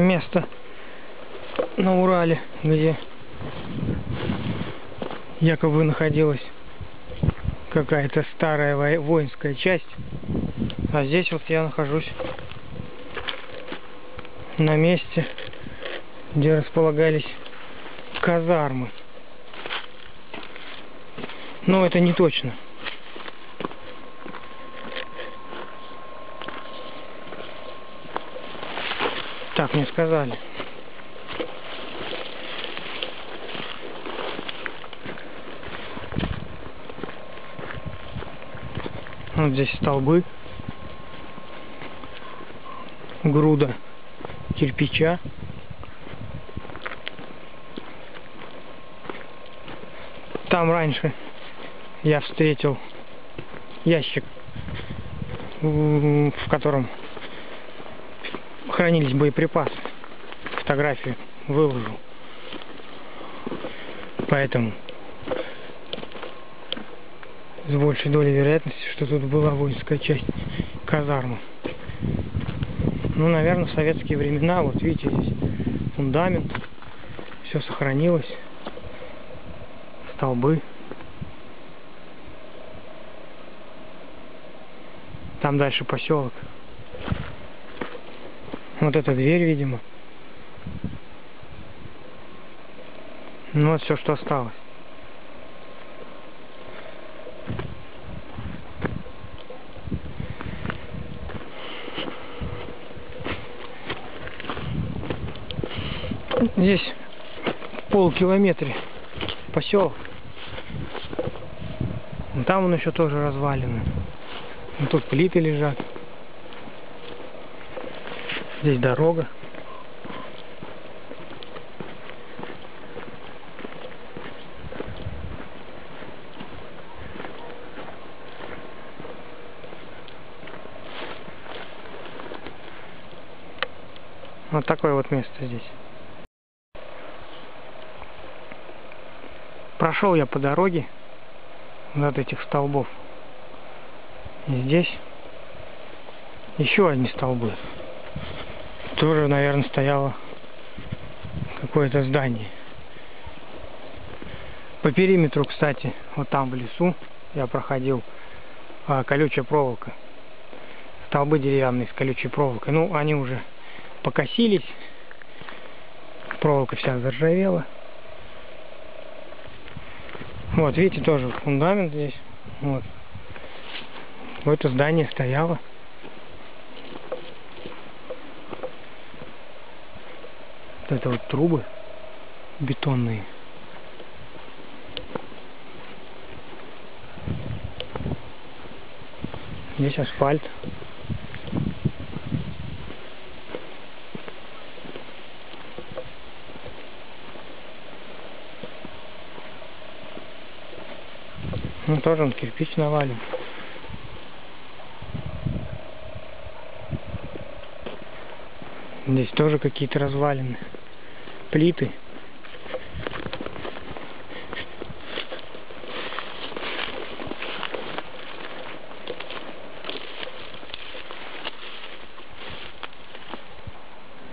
место на Урале, где якобы находилась какая-то старая воинская часть. А здесь вот я нахожусь на месте, где располагались казармы. Но это не точно. Так мне сказали. Вот здесь столбы. Груда кирпича. Там раньше я встретил ящик, в котором хранились боеприпасы. Фотографию выложу. Поэтому с большей долей вероятности, что тут была воинская часть казармы. Ну, наверное, в советские времена, вот видите, здесь фундамент, все сохранилось, столбы. Там дальше поселок. Вот эта дверь, видимо. Ну вот все, что осталось. Здесь полкилометре поселок. Там он еще тоже развалины. Тут плиты лежат. Здесь дорога. Вот такое вот место здесь. Прошел я по дороге от этих столбов. И здесь еще одни столбы. Тоже, наверное, стояло какое-то здание. По периметру, кстати, вот там в лесу я проходил а, колючая проволока. Столбы деревянные с колючей проволокой. Ну, они уже покосились. Проволока вся заржавела. Вот, видите, тоже фундамент здесь. Вот. Вот это здание стояло. Вот это вот трубы бетонные. Здесь асфальт. Ну тоже он кирпич навален. Здесь тоже какие-то развалины. Плиты.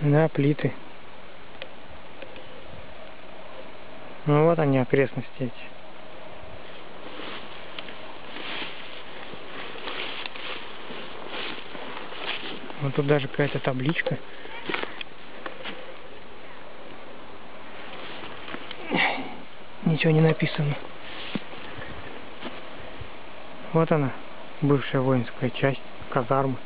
Да, плиты. Ну вот они, окрестности эти. Вот тут даже какая-то табличка. Ничего не написано. Вот она, бывшая воинская часть, казармы.